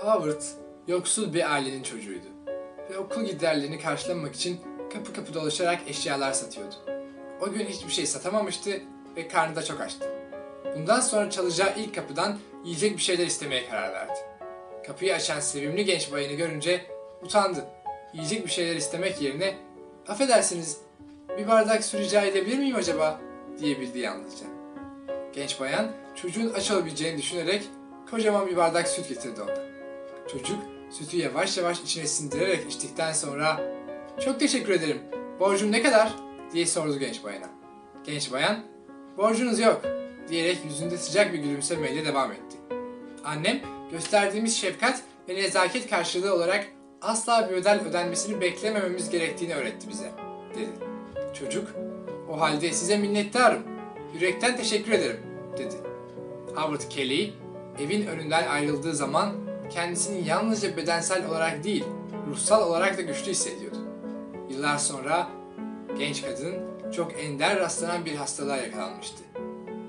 Howard yoksul bir ailenin çocuğuydu ve okul giderlerini karşılamak için kapı kapı dolaşarak eşyalar satıyordu. O gün hiçbir şey satamamıştı ve karnı da çok açtı. Bundan sonra çalacağı ilk kapıdan yiyecek bir şeyler istemeye karar verdi. Kapıyı açan sevimli genç bayını görünce utandı. Yiyecek bir şeyler istemek yerine affedersiniz bir bardak su rica edebilir miyim acaba diyebildi yalnızca. Genç bayan çocuğun aç olabileceğini düşünerek kocaman bir bardak süt getirdi ona. Çocuk sütü yavaş yavaş içine sindirerek içtikten sonra ''Çok teşekkür ederim. Borcum ne kadar?'' diye sordu genç bayana. Genç bayan ''Borcunuz yok.'' diyerek yüzünde sıcak bir gülümsemeyle devam etti. Annem gösterdiğimiz şefkat ve nezaket karşılığı olarak asla bir ödel ödenmesini beklemememiz gerektiğini öğretti bize, dedi. Çocuk, o halde size minnettarım. Yürekten teşekkür ederim, dedi. Howard Kelly, evin önünden ayrıldığı zaman kendisini yalnızca bedensel olarak değil, ruhsal olarak da güçlü hissediyordu. Yıllar sonra genç kadın çok ender rastlanan bir hastalığa yakalanmıştı.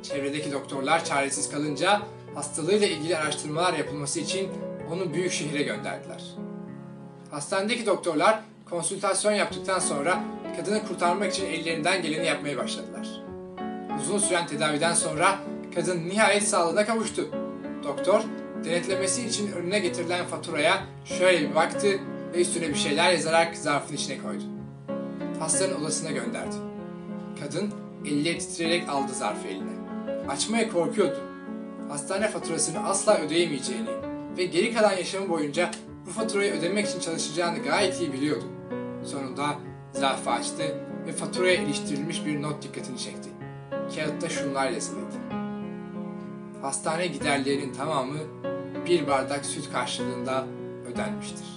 Çevredeki doktorlar çaresiz kalınca hastalığıyla ilgili araştırmalar yapılması için onu büyük şehire gönderdiler. Hastanedeki doktorlar konsültasyon yaptıktan sonra kadını kurtarmak için ellerinden geleni yapmaya başladılar. Uzun süren tedaviden sonra kadın nihayet sağlığına kavuştu. Doktor denetlemesi için önüne getirilen faturaya şöyle bir baktı ve üstüne bir şeyler yazarak zarfın içine koydu. Hastanın odasına gönderdi. Kadın elle titreyerek aldı zarfı eline. Açmaya korkuyordu. Hastane faturasını asla ödeyemeyeceğini ve geri kalan yaşamı boyunca bu faturayı ödemek için çalışacağını gayet iyi biliyordu. Sonunda zarfı açtı ve faturaya iliştirilmiş bir not dikkatini çekti. Kağıtta şunlar yazılıydı. Hastane giderlerinin tamamı bir bardak süt karşılığında ödenmiştir.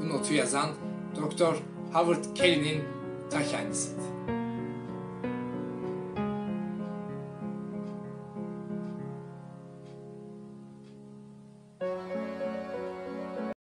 Bu notu yazan Doktor Howard Kelly'nin ta kendisiydi.